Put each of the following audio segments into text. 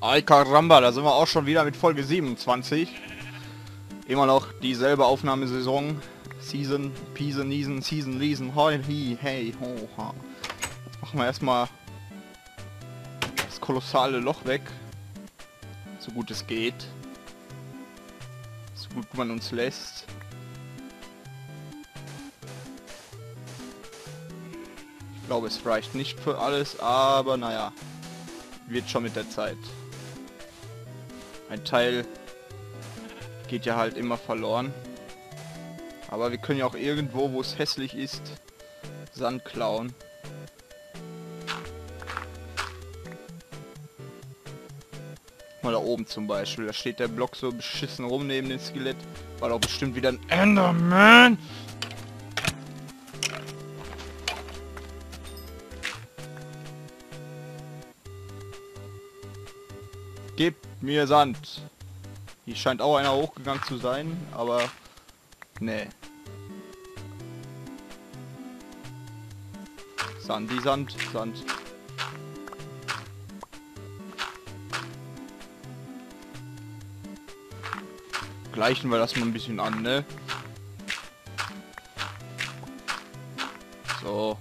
Ay caramba, da sind wir auch schon wieder mit Folge 27. Immer noch dieselbe Aufnahmesaison. Season, Piesen, Niesen, Season, Liesen, hoi, hi, hey, ho, ha. Jetzt machen wir erstmal das kolossale Loch weg. So gut es geht. So gut man uns lässt. Ich glaube, es reicht nicht für alles, aber naja. Wird schon mit der Zeit. Ein Teil geht ja halt immer verloren. Aber wir können ja auch irgendwo, wo es hässlich ist, Sand klauen. Mal da oben zum Beispiel. Da steht der Block so beschissen rum neben dem Skelett. War doch bestimmt wieder ein Enderman. Mir Sand. Hier scheint auch einer hochgegangen zu sein, aber... Nee. Sandi, Sand, Sand. Gleichen wir das mal ein bisschen an, ne? So.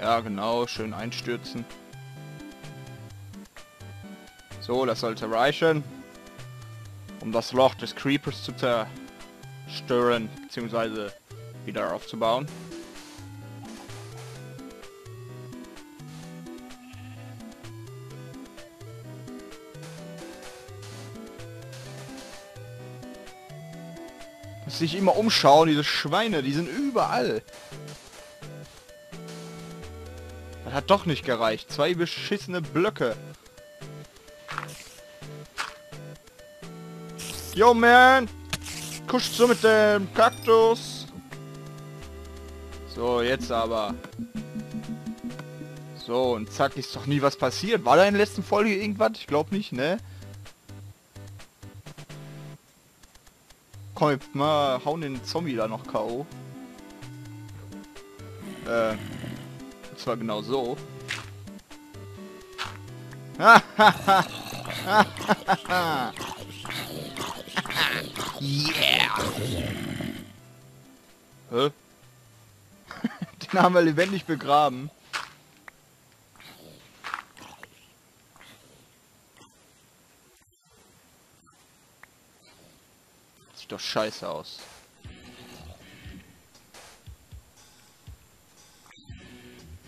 Ja, genau. Schön einstürzen. So, das sollte reichen, um das Loch des Creepers zu zerstören, beziehungsweise wieder aufzubauen. Muss sich immer umschauen, diese Schweine, die sind überall. Das hat doch nicht gereicht. Zwei beschissene Blöcke. Yo, man! Kuscht so mit dem Kaktus. So, jetzt aber. So, und zack, ist doch nie was passiert. War da in der letzten Folge irgendwas? Ich glaube nicht, ne? Komm, jetzt mal hauen den Zombie da noch K.O. Äh, und zwar genau so. Yeah! Hä? Den haben wir lebendig begraben. Sieht doch scheiße aus.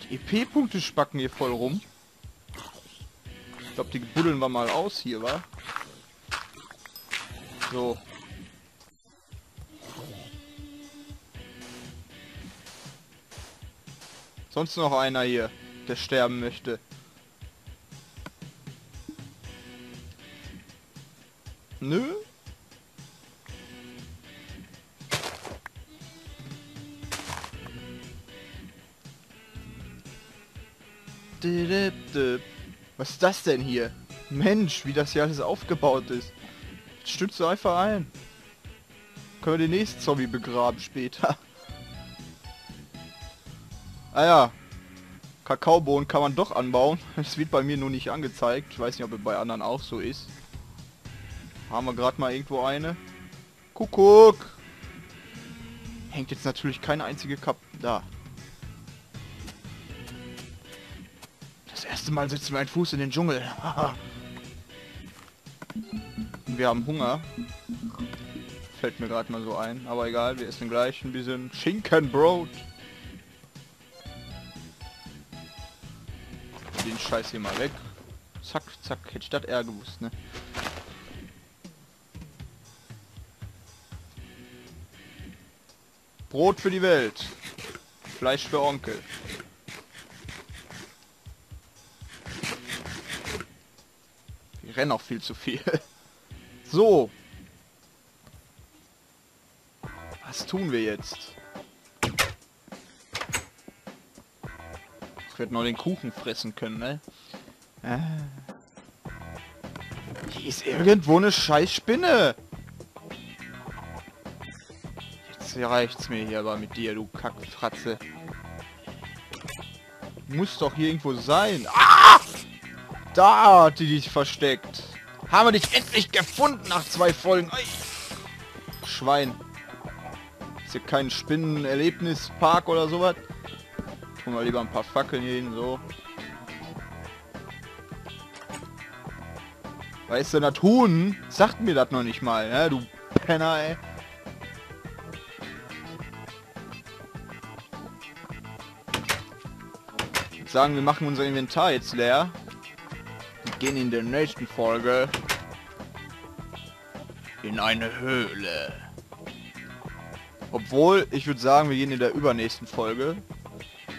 Die EP-Punkte spacken hier voll rum. Ich glaube, die buddeln wir mal aus hier, wa? So. Sonst noch einer hier, der sterben möchte. Nö. Was ist das denn hier? Mensch, wie das hier alles aufgebaut ist. Stütze einfach ein. Können wir den nächsten Zombie begraben später. ah ja. Kakaobohnen kann man doch anbauen. Es wird bei mir nur nicht angezeigt. Ich weiß nicht, ob es bei anderen auch so ist. Haben wir gerade mal irgendwo eine. Kuckuck! Hängt jetzt natürlich keine einzige Kap... Da. Das erste Mal setzen wir einen Fuß in den Dschungel. wir haben Hunger. Fällt mir gerade mal so ein. Aber egal, wir essen gleich ein bisschen Schinkenbrot. Den Scheiß hier mal weg. Zack, zack. Hätte ich das eher gewusst, ne? Brot für die Welt. Fleisch für Onkel. Wir rennen auch viel zu viel. So. Was tun wir jetzt? Ich werde noch den Kuchen fressen können, ne? Äh. Hier ist irgendwo eine scheiß Spinne. Jetzt reicht's mir hier aber mit dir, du Kackfratze. Muss doch hier irgendwo sein. Ah! Da hat die dich versteckt. Haben wir dich endlich gefunden nach zwei Folgen. Ei. Schwein. Ist hier kein Spinnenerlebnispark oder sowas? Tun wir lieber ein paar Fackeln hier hin, so. Weißt du, das Huhn sagt mir das noch nicht mal, ne? Du Penner, ey. sagen, wir machen unser Inventar jetzt leer. Und gehen in der nächsten Folge in eine Höhle. Obwohl, ich würde sagen, wir gehen in der übernächsten Folge.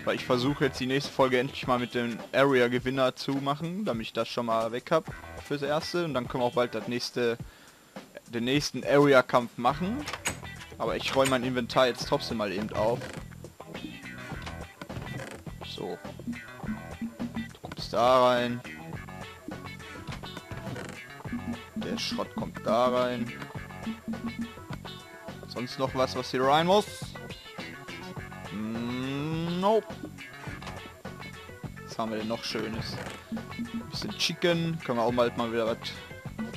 Weil ich versuche jetzt die nächste Folge endlich mal mit dem Area-Gewinner zu machen, damit ich das schon mal weg habe fürs Erste. Und dann können wir auch bald das nächste, den nächsten Area-Kampf machen. Aber ich räume mein Inventar jetzt trotzdem mal eben auf. So da rein. Der Schrott kommt da rein. Sonst noch was, was hier rein muss? Nope. Was haben wir denn noch Schönes? Ein bisschen Chicken. Können wir auch mal, mal wieder was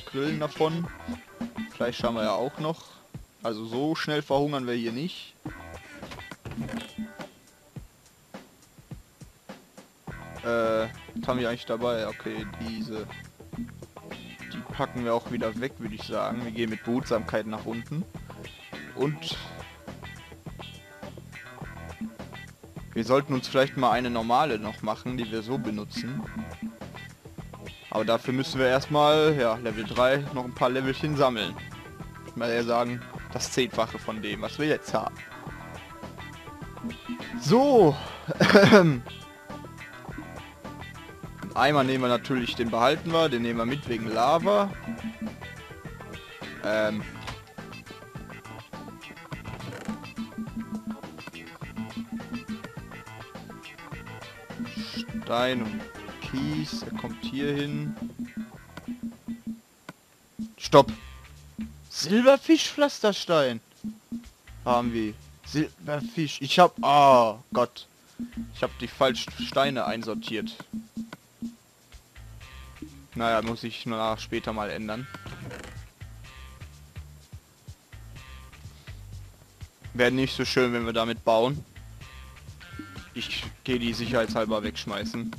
grillen davon. Fleisch haben wir ja auch noch. Also so schnell verhungern wir hier nicht. Äh, haben wir eigentlich dabei? Okay, diese. Die packen wir auch wieder weg, würde ich sagen. Wir gehen mit Behutsamkeit nach unten. Und wir sollten uns vielleicht mal eine normale noch machen, die wir so benutzen. Aber dafür müssen wir erstmal, ja, Level 3 noch ein paar Levelchen sammeln. Ich mal eher sagen, das Zehnfache von dem, was wir jetzt haben. So, Eimer nehmen wir natürlich, den behalten wir, den nehmen wir mit wegen Lava. Ähm. Stein und Kies, er kommt hier hin. Stopp! Silberfischpflasterstein haben wir. Silberfisch. Ich hab... Oh Gott. Ich habe die falschen Steine einsortiert. Naja, muss ich nur später mal ändern. Wäre nicht so schön, wenn wir damit bauen. Ich gehe die sicherheitshalber wegschmeißen.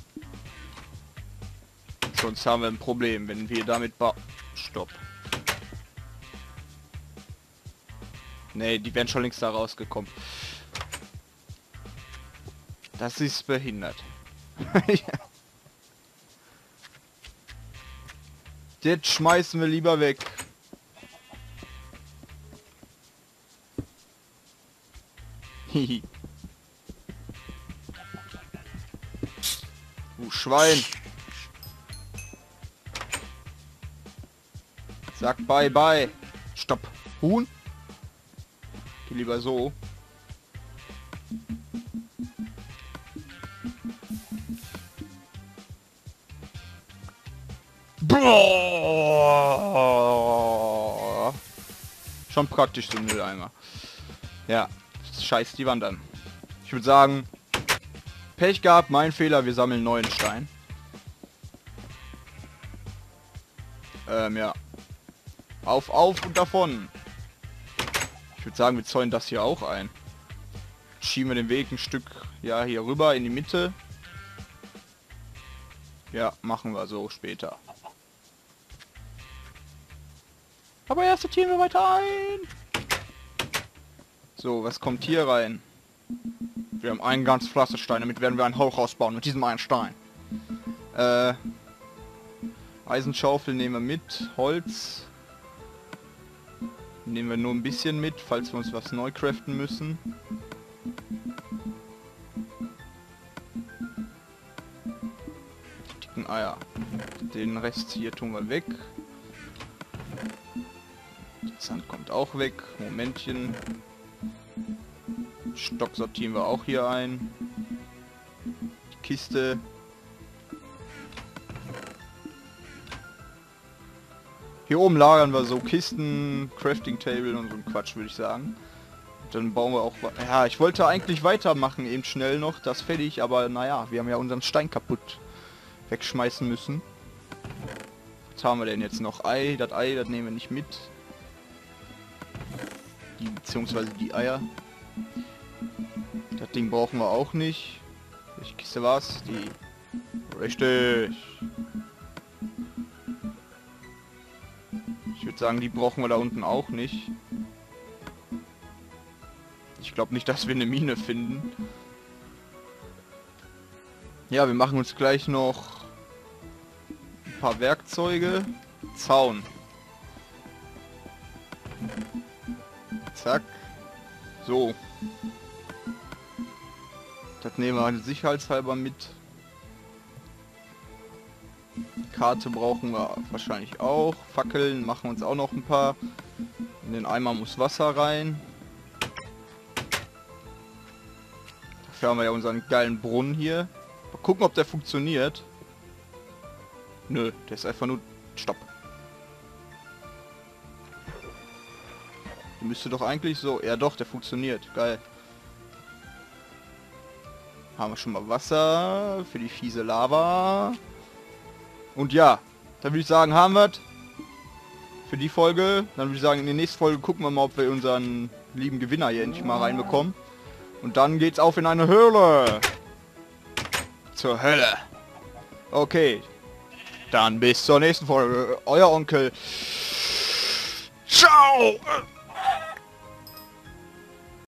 Sonst haben wir ein Problem, wenn wir damit bauen. Stopp. Nee, die wären schon längst da rausgekommen. Das ist behindert. Jetzt schmeißen wir lieber weg. Hihi. Schwein. Sag bye bye. Stopp. Huhn. Geh lieber so. Boah. Schon praktisch so Mülleimer. Ja, scheiß die Wand an. Ich würde sagen, Pech gehabt, mein Fehler, wir sammeln neuen Stein. Ähm, ja. Auf, auf und davon. Ich würde sagen, wir zäunen das hier auch ein. Schieben wir den Weg ein Stück, ja, hier rüber in die Mitte. Ja, machen wir so später. Aber erst sortieren wir weiter ein. So, was kommt hier rein? Wir haben einen ganz Pflasterstein, damit werden wir ein Hochhaus bauen mit diesem einen Stein. Äh, Eisenschaufel nehmen wir mit, Holz nehmen wir nur ein bisschen mit, falls wir uns was neu craften müssen. Dicken Eier. Den Rest hier tun wir weg. Sand kommt auch weg. Momentchen. Stock sortieren wir auch hier ein. Die Kiste. Hier oben lagern wir so Kisten, Crafting Table und so ein Quatsch, würde ich sagen. Dann bauen wir auch... Ja, ich wollte eigentlich weitermachen, eben schnell noch, das fertig, aber naja, wir haben ja unseren Stein kaputt wegschmeißen müssen. Was haben wir denn jetzt noch? Ei, das Ei, das nehmen wir nicht mit. Die, beziehungsweise die Eier. Das Ding brauchen wir auch nicht. Welche Kiste war's? Die. Richtig. Ich würde sagen, die brauchen wir da unten auch nicht. Ich glaube nicht, dass wir eine Mine finden. Ja, wir machen uns gleich noch ein paar Werkzeuge. Zaun. Zack. So. Das nehmen wir sicherheitshalber mit. Karte brauchen wir wahrscheinlich auch. Fackeln machen uns auch noch ein paar. In den Eimer muss Wasser rein. Dafür haben wir ja unseren geilen Brunnen hier. Mal gucken, ob der funktioniert. Nö, der ist einfach nur... Stopp. Der müsste doch eigentlich so... Ja doch, der funktioniert. Geil. Haben wir schon mal Wasser für die fiese Lava. Und ja, dann würde ich sagen, haben wir für die Folge. Dann würde ich sagen, in der nächsten Folge gucken wir mal, ob wir unseren lieben Gewinner hier endlich mal reinbekommen. Und dann geht's auf in eine Höhle. Zur Hölle. Okay. Dann bis zur nächsten Folge. Euer Onkel. Ciao!